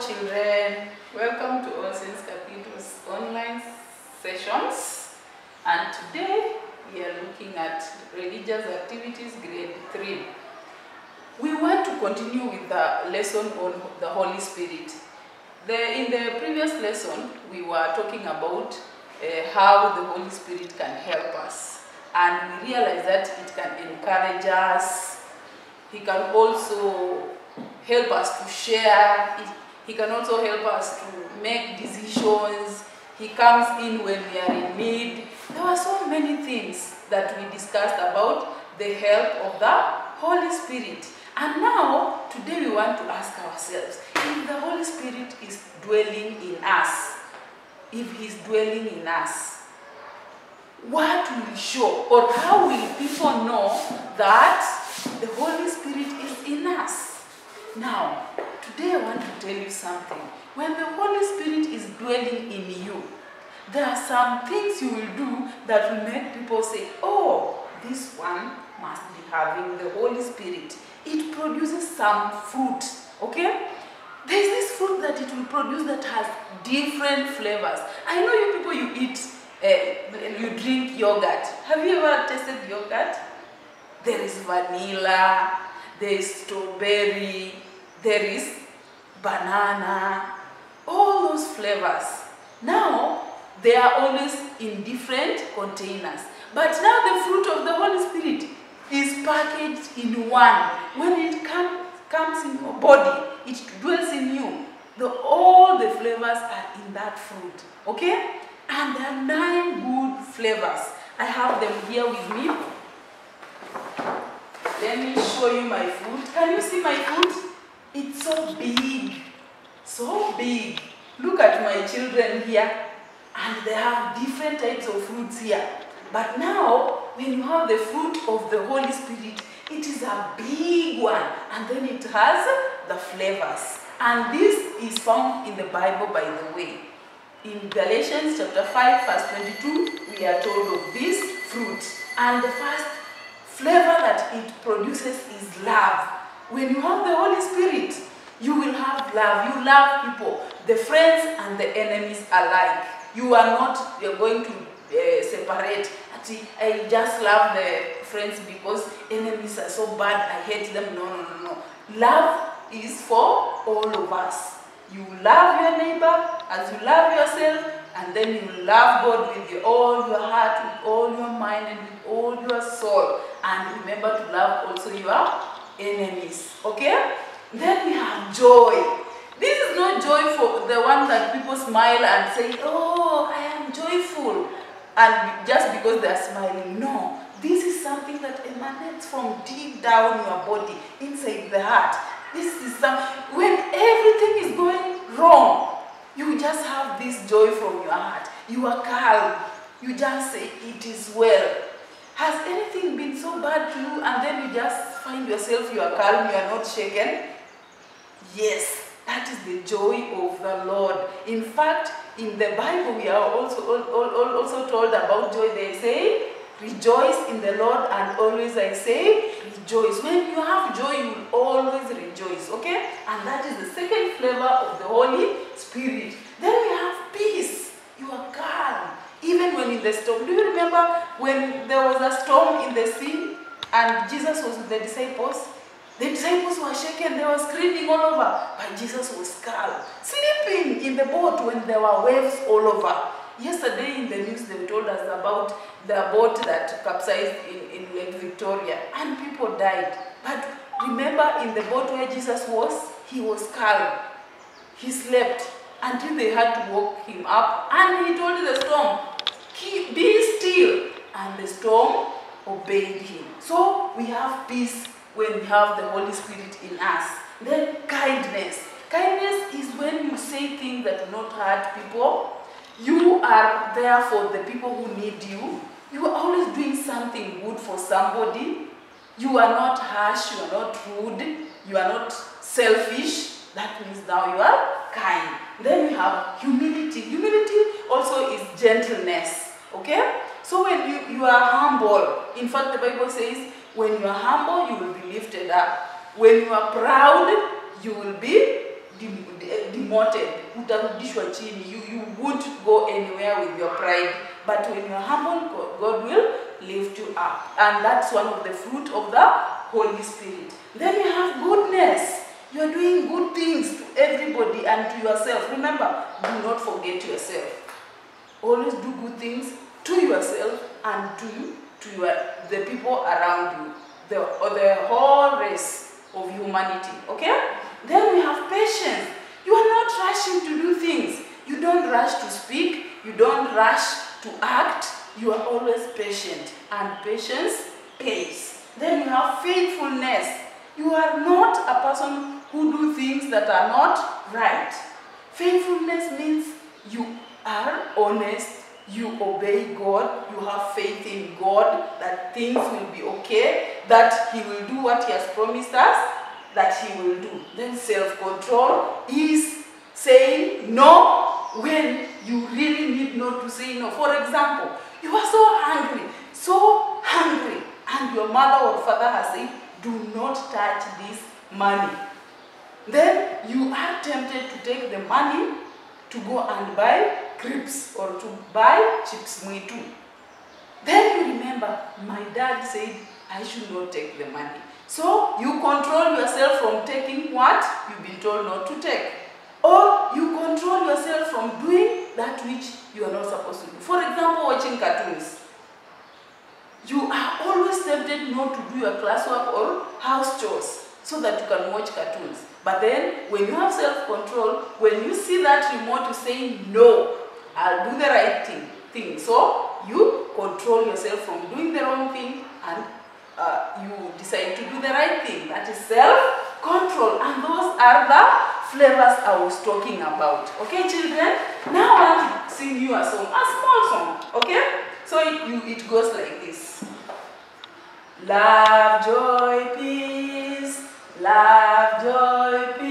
children. Welcome to All Saints Cathedral's online sessions. And today we are looking at religious activities grade 3. We want to continue with the lesson on the Holy Spirit. The, in the previous lesson, we were talking about uh, how the Holy Spirit can help us. And we realized that it can encourage us. He can also help us to share. It- He can also help us to make decisions. He comes in when we are in need. There were so many things that we discussed about the help of the Holy Spirit. And now, today we want to ask ourselves if the Holy Spirit is dwelling in us, if He's dwelling in us, what will show or how will people know that the Holy Spirit is in us? Now, today I want to tell you something. When the Holy Spirit is dwelling in you, there are some things you will do that will make people say, Oh, this one must be having the Holy Spirit. It produces some fruit, okay? There's this fruit that it will produce that has different flavors. I know you people, you eat, uh, you drink yogurt. Have you ever tasted yogurt? There is vanilla, there is strawberry, there is banana, all those flavors. Now, they are always in different containers. But now the fruit of the Holy Spirit is packaged in one. When it come, comes in your body, it dwells in you. The, all the flavors are in that fruit. Okay? And there are nine good flavors. I have them here with me. Let me show you my fruit. Can you see my fruit? It's so big. So big. Look at my children here. And they have different types of fruits here. But now, when you have the fruit of the Holy Spirit, it is a big one. And then it has the flavors. And this is found in the Bible, by the way. In Galatians chapter 5, verse 22, we are told of this fruit. And the first flavor that it produces is love. When you have the Holy Spirit, you will have love. You love people, the friends and the enemies alike. You are not you're going to uh, separate. I just love the friends because enemies are so bad. I hate them. No, no, no, no. Love is for all of us. You love your neighbor as you love yourself, and then you love God with all your heart, with all your mind, and with all your soul. And remember to love also your enemies. Okay? Then we have joy. This is not joy for the one that people smile and say, Oh, I am joyful. And just because they are smiling. No. This is something that emanates from deep down your body, inside the heart. This is some when everything is going wrong, you just have this joy from your heart. You are calm. You just say, It is well. Has anything been so bad to you and then you just find yourself, you are calm, you are not shaken? Yes, that is the joy of the Lord. In fact, in the Bible, we are also, al- al- also told about joy. They say, Rejoice in the Lord, and always I say, Rejoice. When you have joy, you will always rejoice, okay? And that is the second flavor of the Holy Spirit. Then we have peace. You are calm. Even when in the storm. Do you remember when there was a storm in the sea and Jesus was with the disciples? The disciples were shaken, they were screaming all over, but Jesus was calm, sleeping in the boat when there were waves all over. Yesterday in the news, they told us about the boat that capsized in, in Lake Victoria and people died. But remember, in the boat where Jesus was, he was calm. He slept until they had to woke him up, and he told the storm, "Keep- Be still. And the storm obeyed him. So we have peace when we have the Holy Spirit in us. Then kindness. Kindness is when you say things that will not hurt people. You are there for the people who need you. You are always doing something good for somebody. You are not harsh, you are not rude, you are not selfish. That means now you are kind. Then we have humility. Humility also is gentleness. Okay? So when you, you are humble, in fact, the Bible says, when you are humble, you will be lifted up. When you are proud, you will be dem- de- demoted. Chini. You, you won't go anywhere with your pride. But when you're humble God, God will lift you up. And that's one of the fruit of the holy spirit. Then you have goodness. You are doing good things to everybody and to yourself. Remember do not forget yourself. Always do good things to yourself and to to your the people around you the or the whole race of humanity okay? Then we have patience. You are not rushing to do things. You don't rush to speak. You don't rush to act. You are always patient. And patience pays. Then you have faithfulness. You are not a person who do things that are not right. Faithfulness means you are honest you obey God, you have faith in God that things will be okay, that He will do what He has promised us, that He will do. Then self control is saying no when you really need not to say no. For example, you are so hungry, so hungry, and your mother or father has said, Do not touch this money. Then you are tempted to take the money to go and buy crisps or to buy chips mwitu. Then you remember, my dad said I should not take the money. So you control yourself from taking what you've been told not to take. Or you control yourself from doing that which you are not supposed to do. For example, watching cartoons. You are always tempted not to do your classwork or house chores so that you can watch cartoons. But then, when you have self-control, when you see that remote, you say, no, I'll do the right thing. thing. So, you control yourself from doing the wrong thing and uh, you decide to do the right thing. That is self-control. And those are the flavors I was talking about. Okay, children? Now I want to sing you a song, a small song. Okay? So it, you, it goes like this. Love, joy, peace. Love, joy, peace.